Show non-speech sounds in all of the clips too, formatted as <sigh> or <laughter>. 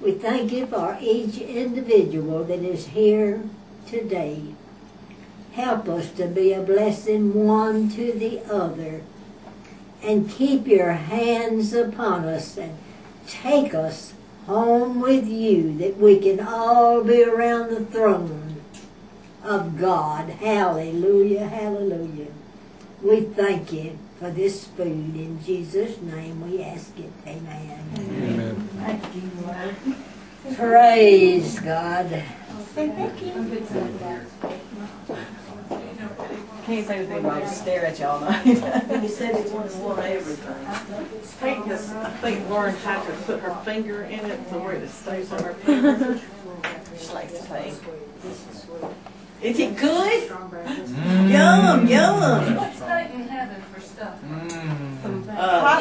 We thank you for each individual that is here today. Help us to be a blessing one to the other. And keep your hands upon us and take us home with you that we can all be around the throne of God. Hallelujah, hallelujah. We thank you for this food. In Jesus' name we ask it. Amen. Amen. Thank you, Lord. Praise God. Can't say anything but just stare at you all night. You said it was for everything. Peyton has, I think, learned how to put her finger in it so where it stays on her finger. She likes to play. Is it good? Mm. Yum, yum. What's that in heaven for stuff? Some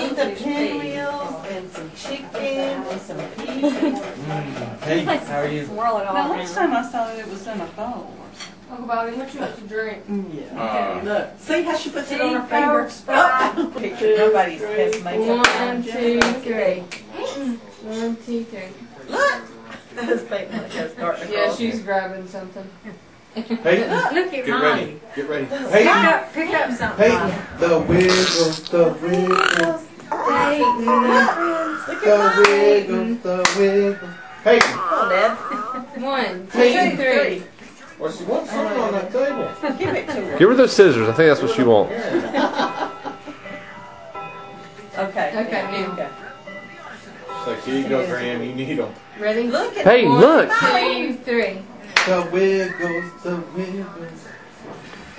pasta pinwheels and some chicken and some peas. Hey, how are you? Swirl it all Now, last around. time I saw it, it was in a bowl. Uncle Bobby, what you want to drink? Mm, yeah. Uh, look, see how she puts it on her finger? Coke, Oh. <laughs> Picture nobody's has makeup One, on. two, three. One, two, three. Look. His face like has dark Yeah, she's grabbing something. Peyton, Look at get mine. ready. Get ready. Pick up, pick up something. Peyton, the wiggles, the wiggles, the wiggles, the wiggles. Peyton, Come on, Dad. One, two, Hey. three. well, she wants something on that table. Give it to her. Give her those scissors. I think that's what she wants. Okay. Okay, yeah, now. okay. She's like, here you go, Graham. You need them. Ready? Look at Peyton, one. look. Two, three. The wiggles, the wiggles.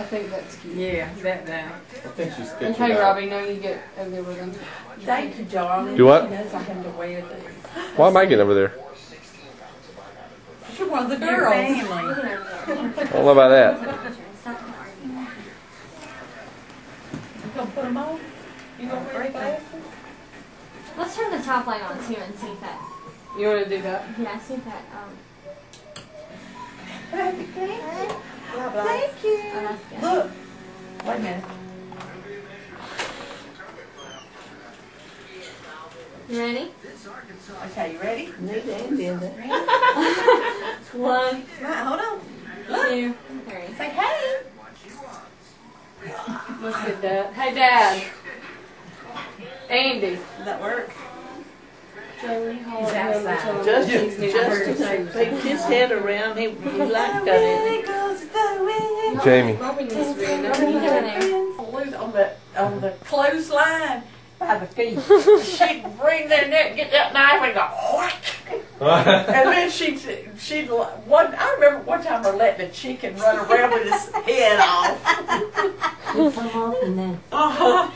I think that's cute. Yeah, that down. I think she's pictured Okay, out. Robby, now you get over there with them. Thank you, darling. Do what? She knows I have to wear these. Why am I getting over there? You're one of the girls. <laughs> I don't know about that. You gonna put them on? You gonna wear your glasses? Let's turn the top light on too and see if that. You want to do that? Yeah, see if that. Um, <laughs> Thank you. that's good. Look. Wait a minute. You ready? Okay, you ready? Need to end it. <laughs> One. Smile. Hold on. Two, three. Say hey. Let's get that. Hey, Dad. Andy. Does that work? Joey, hold He's him outside. until Just, just birds. to peek his head around, he, he liked that, you there. doing there? on the on the clothesline by the feet. She'd bring their neck, get that knife, and go whack. And then she'd she'd one. I remember one time her letting the chicken run around with his head off. Come off and then Uh-huh.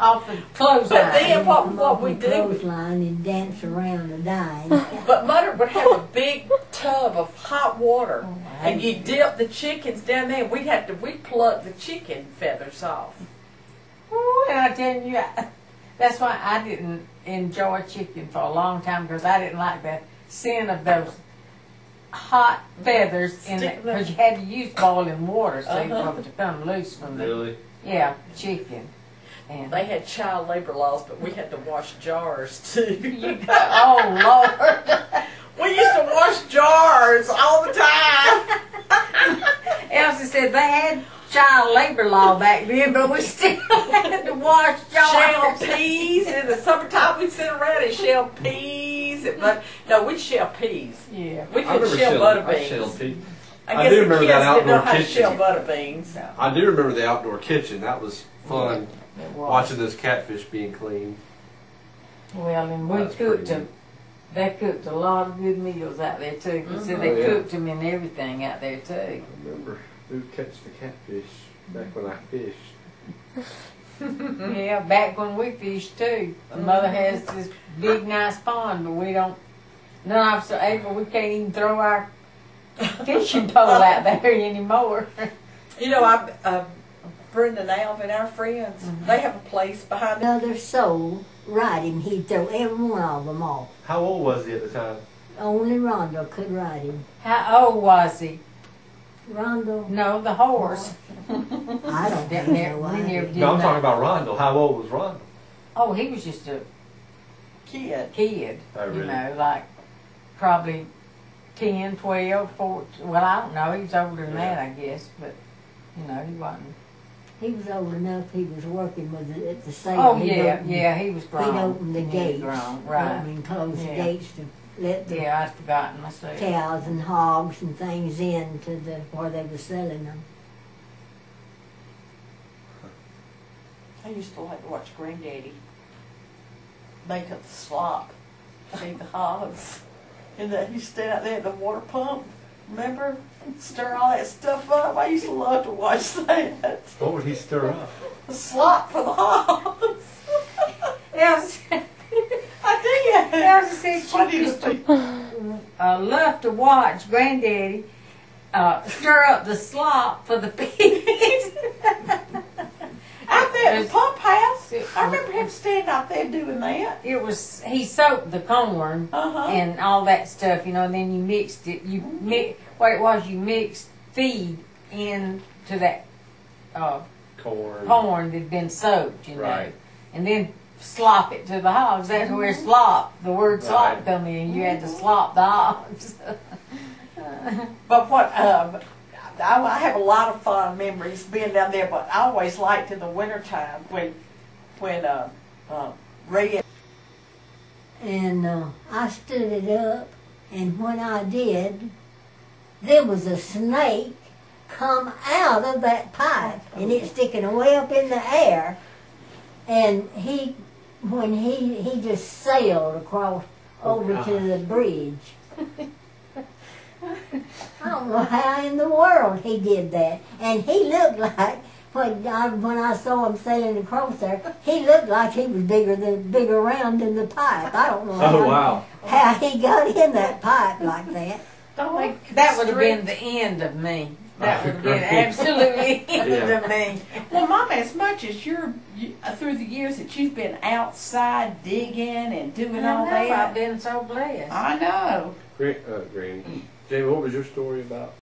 Off the clothesline. But then what what we the do? clothesline and dance around the dime. <laughs> But mother would have a big tub of hot water, and you dip the chickens down there. We'd have to we pluck the chicken feathers off. Ooh, and I tell you, I- that's why I didn't enjoy chicken for a long time because I didn't like the scent of those hot feathers in it because you had to use boiling water so Uh-huh. for them to come loose from the Really? yeah chicken. And They had child labor laws, but we had to wash jars too. <laughs> you <laughs> got, oh Lord, we used to wash jars all the time. <laughs> Elsie said they had child labor law back then, but we still had to wash jars. shell jars. peas in the summertime. We'd sit around and shell peas. And, but no, we'd shell peas. Yeah. We could shell shelling- butter I beans. shelled pea. I I guess do the remember kids that didn't know outdoor how to kitchen. shell butter beans. I do remember the outdoor kitchen. That was fun. It was. Watching those catfish being cleaned. Well, and we That's cooked pretty them. They cooked a lot of good meals out there too. 'cause see, Mhm. they Oh, yeah. cooked them and everything out there too. I remember who would catch the catfish back when I fished. <laughs> yeah, back when we fished too. My mother has this big nice pond, but we don't. None of us are able. We can't even throw our fishing pole out there anymore. You know, I uh, Brenda and Alvin, our friends, they have a place behind the Another soul ride him, he'd throw every one of them off. How old was he at the time? Only Rondo could ride him. How old was he? Rondo, No, the horse. I don't That think never, so. never did No, I'm that. talking about Rondo. How old was Rondo? Oh, he was just a kid. kid. Oh, really? You know, like probably 10, 12, 14. Well, I don't know. He was older than that, I guess. But, you know, he wasn't. He was old enough, he was working with it at the sale. Oh, He'd yeah, open- yeah, he was grown. He'd open the He was gates. Grown, right. Open and close the gates to let the Yeah, I'd forgotten myself. cows and hogs and things in to the, where they were selling them. I used to like to watch Granddaddy make up the slop, feed the hogs. And that he stand out there at the water pump, remember? Stir all that stuff up. I used to love to watch <laughs> that. What would he stir up? The slop for the hogs. <laughs> Elsa, <laughs> I did. Elsa said she Funny used to to uh, love to watch Granddaddy uh, stir up the slop for the pigs. Out there at the pump house. I remember him standing out there doing that. it was he soaked the corn Uh huh. and all that stuff, you know, and then you mixed it. You mix what it was. You mixed feed into that uh, Corn. corn that'd been soaked, you know, Right. and then slop it to the hogs. That's where slop, the word slop, Right. come in. You had to slop the hogs. <laughs> But what, um, I, I have a lot of fond memories being down there, but I always liked in the wintertime when, when, uh, uh, Ray And uh, I stood it up, and when I did, there was a snake come out of that pipe, and it's sticking way up in the air. And he, when he he just sailed across Oh, over to the bridge. <laughs> I don't know how in the world he did that, and he looked like. When I, when I saw him sailing across there, he looked like he was bigger than bigger around than the pipe. I don't know how, Oh, wow. how he got in that pipe like that. don't that would have been the end of me. That would have been <laughs> Right. absolutely <laughs> end Yeah. of me. Well, Mama, as much as you're you, uh, through the years that you've been outside digging and doing I all know I've been so blessed. I know. Gran- uh, Granny. Jamie, what was your story about?